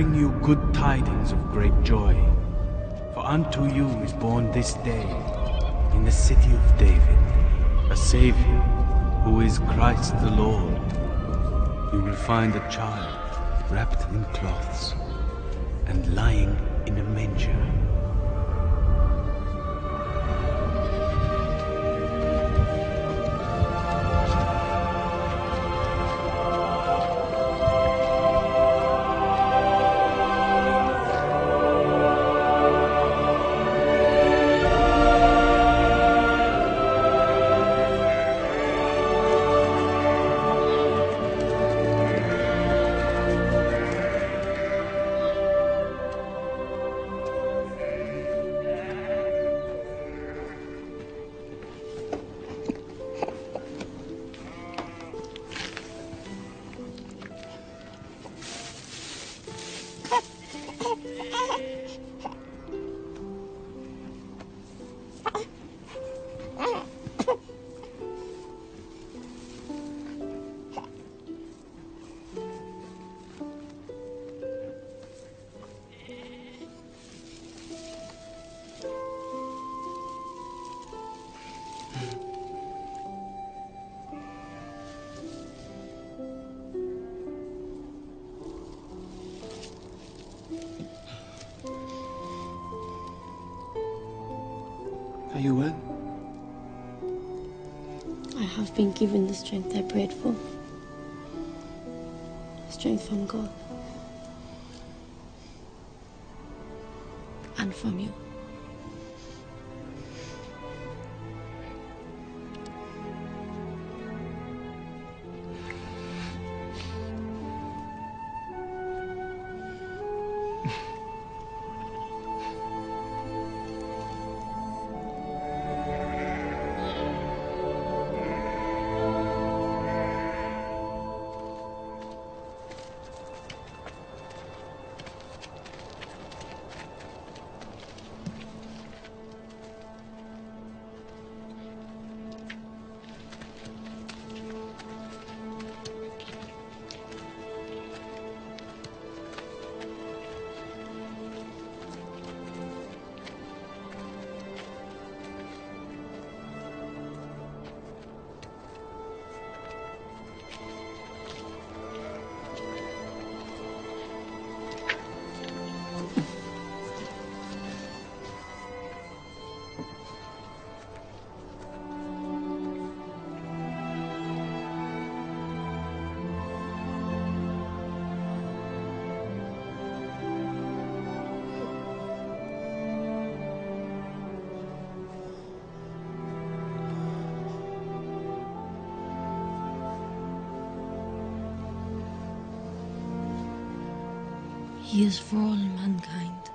bring you good tidings of great joy. For unto you is born this day, in the city of David, a Savior, who is Christ the Lord. You will find a child wrapped in cloths and lying in a manger. Are you well? I have been given the strength I prayed for. Strength from God. And from you. He is for all mankind.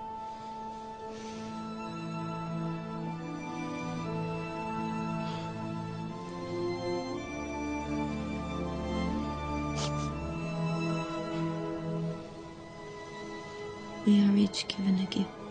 We are each given a gift.